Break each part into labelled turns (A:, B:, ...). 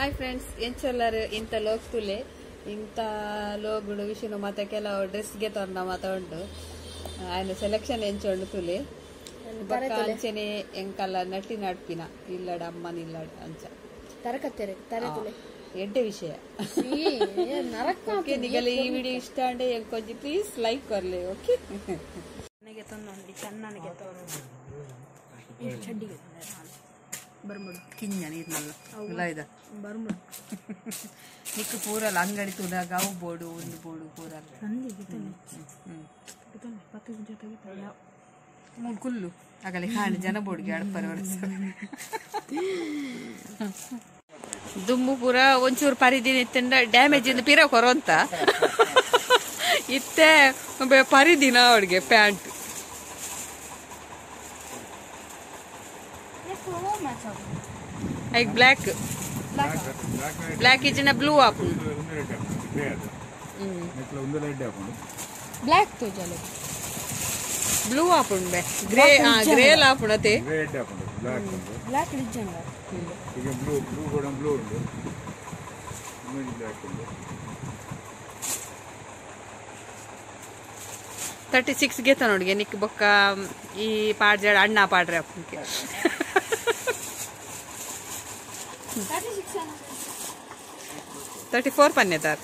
A: Hi friends ಎಂಚೊಲ್ಲರ್ ಇಂಥ ಲೋಗ್ತುಲೆ ಇಂಥ ಲೋಗುಡು ವಿಷಯನು ಮತ್ತೆ ಕೆಲವು ಡ್ರೆಸ್ಗೆ ತೊಂಡ ಮಾತ ಉಂಡು ಆಯ್ನ ಸೆಲೆಕ್ಷನ್ ಎಂಚೊಂಡು ತುಲೆ ಬಕ್ಕ ಅಂಚೆನೆ ಎಂಕಲ್ಲ ನಟಿ ನಡ್ಪಿನ. ಇಲ್ಲಡ ಅಮ್ಮನ ಇಲ್ಲಡ ಅಂಚ. ಎಡ್ಡೆ ವಿಷಯ. ಈ ವಿಡಿಯೋ ಇಷ್ಟ ಅಂಡೆ ಎಂಕೊಂಜಿ ಪ್ಲೀಸ್ ಲೈಕ್ ಕೊರ್ಲೆ ಓಕೆ
B: ನನಗೆ ಚೆನ್ನಾಗಿ ಚಡ್ಡಿಗೆ. ಬರ್ಮುಡು.
A: ಕಿಂಜ ನೀರ್ನಲ್ಲ. ಇಲ್ಲ ಇದ.
B: ಬರ್ಮುಡು.
A: ನಿಕ್ಕು ಪೂರಲ್ಲ ಅಂಗಡಿ ತುದಾಗ ಅವು ಬೋಡು ಒಂದು ಬೋಡು ಪೂರಲ್ಲ.
B: ನಂದಿ ಗಿತನೆ
A: ಹ್ಮ್
B: ಗಿತನೆ ಪತ್ತು ಜೊತೆಗೆ ಯಾವ
A: ಮೂರು ಕುಲ್ಲು. ಆಗಲಿ ಹಾಳು ಜನ ಬೋಡ್ಗೆ ಅಡಪರ ದುಮ್ಮು ಪೂರ ಒಂಚೂರು ಪರಿದಿನ ಇತ್ತಂಡ ಡ್ಯಾಮೇಜ್ ಇಂದ ಪಿರ ಅಂತ ಇತ್ತೆ ಪರಿದಿನ ಅವಳಿಗೆ ಪ್ಯಾಂಟ್. ಐಕ್ ಬ್ಲ್ಯಾಕ್ ಬ್ಲಾಕ್ ಇಜ್ಜಿನ ಬ್ಲೂ ಆಪು
B: ಬ್ಲ್ಯಾಕ್ ತೋಜಾಲೆ
A: ಬ್ಲೂ ಆಪುಂಡೆ ಗ್ರೇ ಗ್ರೇ ಲಾಪುಣತೆ
B: ಬ್ಲ್ಯಾಕ್ ಲಿಜ್ಜಂಗ
C: ಈಗ ಬ್ಲೂ ಬ್ಲೂ ಕೂಡ ಬ್ಲೂ ಉಂಟು ಇನ್ನೊಂದು ಬ್ಲ್ಯಾಕ್ ಉಂಟು
A: ತರ್ಟಿ ಸಿಕ್ಸ್ ಗೆತ ನೋಡಿಗೆ ನಿಕ್ ಬೊಕ್ಕ ಈ ಪಾಡ್ಜಾಡ್ ಅಣ್ಣ ಪಾಡ್ರೆ ಅಪ್ಪಂಗೆ ತರ್ಟಿ ಫೋರ್ ಪನ್ನೆ ತಾರ್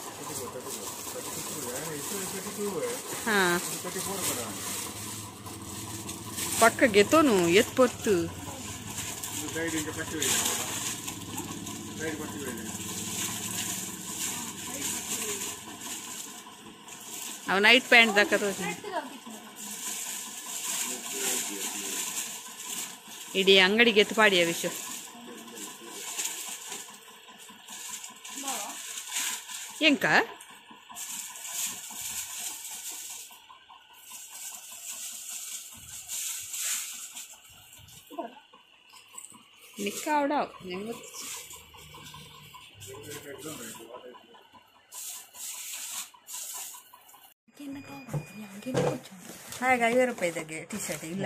A: ಹಾ. ಪಕ್ಕ ಗೆತೋನು ಎತ್ ಪೊತ್ತು ಅವ ನೈಟ್ ಪ್ಯಾಂಟ್ ದಕ್ಕ ಇಡೀ ಅಂಗಡಿಗೆ ಎತ್ತು ಪಾಡಿಯ ವಿಷಯ ಎಂಕ ನಿಕ್ಕ ಅವಡಾವ್ ನಿಮ್ಗೆ ಹಾಗೆ ಐವತ್ತು ರೂಪಾಯಿದಾಗೆ ಟಿ ಶರ್ಟ್ ಇಲ್ಲ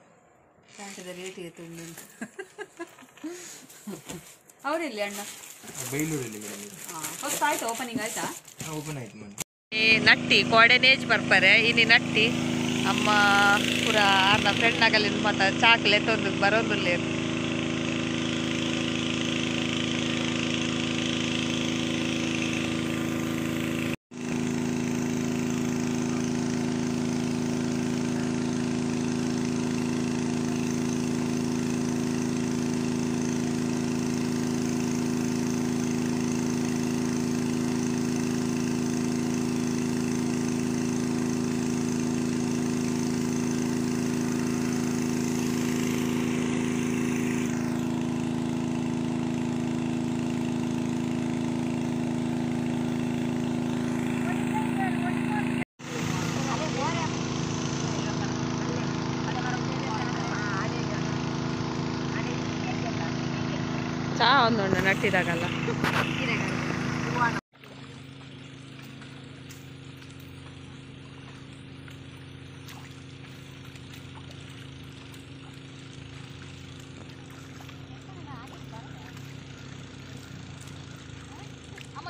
A: ಅವರಿಲ್ಲಿ ಅಣ್ಣ?
D: ಬೈಲೂರಲ್ಲಿ ಮೇಡಮ್.
A: ಫಸ್ಟ್ ಆಯ್ತು ಓಪನಿಂಗ್ ಆಯ್ತಾ?
D: ಓಪನ್ ಆಯ್ತು ಮೇಡಮ್.
A: ಈ ನಟ್ಟಿ ಕೋಡೆನೇಜ್ ಬರ್ಪಾರೆ ಇಲ್ಲಿ ನಟ್ಟಿ ಅಮ್ಮ ಪೂರ ಅರ್ಧ ಫ್ರೆಂಡ್ ಆಗಲಿ ಮತ್ತ ಚಾಕ್ಲೇಟ್ ಒಂದು ಬರೋದಿಲ್ಲ ಒಂದು ನಟ್ಟಿದಾಗಲ್ಲ ಅಮ್ಮ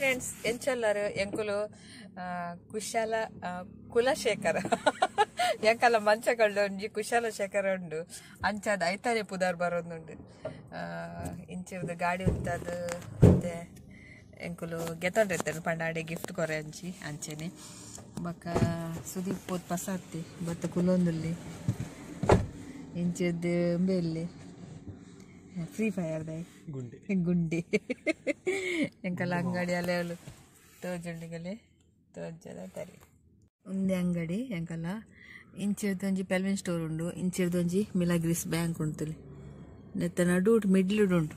A: ಫ್ರೆಂಡ್ಸ್ ಎಂಚಲ್ಲರು, ಎಂಕುಲು ಕುಶಾಲ ಕುಲಶೇಖರ. ಎಂಕಲ್ಲ ಮಂಚಗಳು ಒಂಜಿ ಕುಶಾಲಶೇಖರ ಉಂಡು. ಅಂಚಾದ ಐತಾನೆ ಪುದಾರ್ ಬರೋದುಂಡು ಇಂಚಿರ್ದು ಗಾಡಿ ಉಂಟದು ಮತ್ತೆ ಎಂಕುಲು ಗೆತೊಂಡಿರ್ತಾನೆ ಪಂಡಾಡೆ ಗಿಫ್ಟ್ ಕೊರೆ ಅಂಚಿ, ಅಂಚೆನೆ. ಬೊಕ್ಕ ಸುದೀಪ್ ಪೋತ್ ಪಸಾತಿ ಬತ್ತ ಕುಲೊಂದುಲ್ಲಿ. ಇಂಚಿರ್ದು ಬೆಲ್ಲಿ. ಫ್ರೀ ಫೈರ್ದೆ
D: ಗುಂಡಿ.
A: ಗುಂಡಿ. ಎಂಕಲ್ಲ ಅಂಗಡಿ ಅಲೆಗಳು ತೋಜುಂಡಿಗಲೆ ತೋಜದ ತರಿ. ಒಂದೇ ಅಂಗಡಿ ಎಂಕಲ್ಲ ಇಂಚಿರ್ದೊಂಜಿ ಪೆಲ್ವಿನ್ ಸ್ಟೋರ್ ಉಂಡು. ಇಂಚಿರ್ದೊಂಜಿ ಮಿಲಾಗ್ರಿಸ್ ಬ್ಯಾಂಕ್ ಉಂಟುಲಿ ನೆತ್ತ ನಡು ಮಿಡ್ಲ್ ಉಂಟು.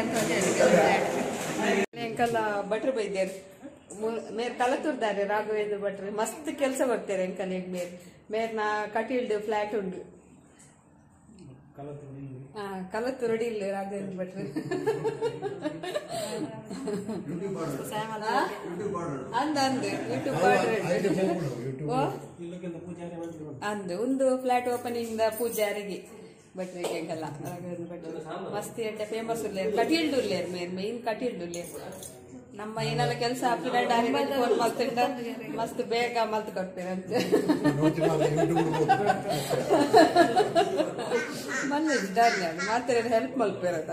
A: ಅಂತ ಅಂಕಲ್ ಭಟ್ರು ಬೈದ್ಯಾರು ಮೇರ್ ಕಲತುರ್ದಾರೆ ರಾಘವೇಂದ್ರ ಭಟ್ರು. ಮಸ್ತ್ ಕೆಲಸ ಬರ್ತಾರೆ ಅಂಕಲ್ ಈಗ ಮೇರ್. ಮೇರ್, ನಾ ಕಟೀಲ್ದು ಫ್ಲಾಟ್ ಉಂಡು ಹಾ ಕಲತ್ತು ಇಲ್ಲ ರಾಘವೇಂದ್ರ ಭಟ್ರು. ಅಂದ ಯೂಟ್ಯೂಬ್ ಒಂದು ಫ್ಲಾಟ್ ಓಪನಿಂಗ್ ಪೂಜಾರಿಗೆ. ಭಟ್ರು ಮಸ್ತಿ ಅಂತ ಫೇಮಸ್ ಉಲ್ಲೇರು ಕಟೀಲ್ ಉಲ್ಲೇರು ಮೇನ್ ಮೇನ್ ಕಟೀಲ್ ಉಲ್ಲೇರು ನಮ್ಮ ಏನೆಲ್ಲ ಕೆಲಸ ಆಗಿ ಫೋನ್ ಮಾಡ್ತಿಂದ ಮಸ್ತ್ ಬೇಗ ಮಲ್ತ್ ಕೊಡ್ತೀರಂತೆ ಮನೆ ದಾರಿ ಅದು ಮಾತ್ರ ಹೆಲ್ಪ್ ಮಲ್ಪಿರತ್ತ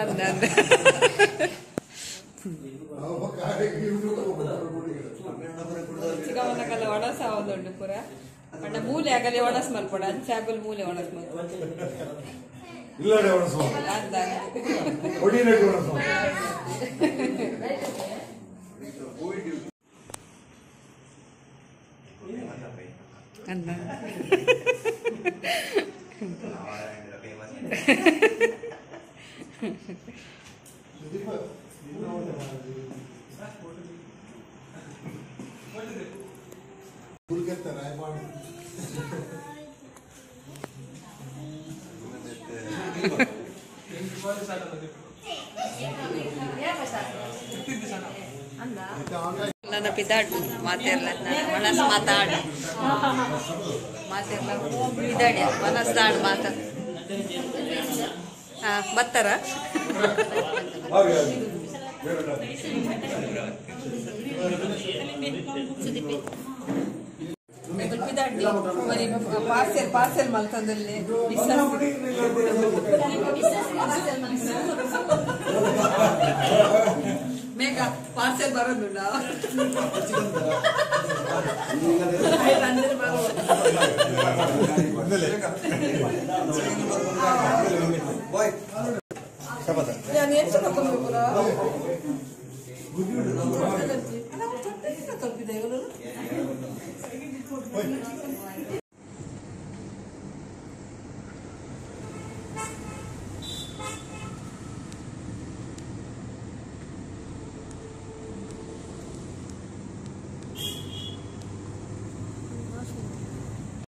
A: ಅಂದ ಅಂದ ಚಿಕ್ಕವನಕಲ್ಲ ಒಣಸ ಒಂದುಂಡು ಪೂರ ಪಂಡ ಮೂಲೆ ಆಗಲಿ ಒಣಸ್ ಮಲ್ಪಡ ಅಂಚಾಗುಲ್ ಮೂಲೆ ಒಣಸ್ ಮಲ್ಪಡ
C: ಇಲ್ಲಡೆ ಒಣಸು
A: ಅಂದ
C: ಒಡಿನಡಿ ಒಣಸು
A: ಅಂದ ನನ್ನ ಪಿದಾಡು ಮಾತೆರ್ಲ ಮನಸ್ ಮಾತಾಡು. ಮಾತೆರ್ಲ ಪಿದಾಡಿ ಮನಸ್ಸಾಡು ಮಾತ. ಹಾ ಬತ್ತಾರ మరి పార్సెల్ పార్సెల్ మల్తుందండి మేక పార్సెల్ బరోదు నేర్చుకోకుండా తొలిపి దేవుడు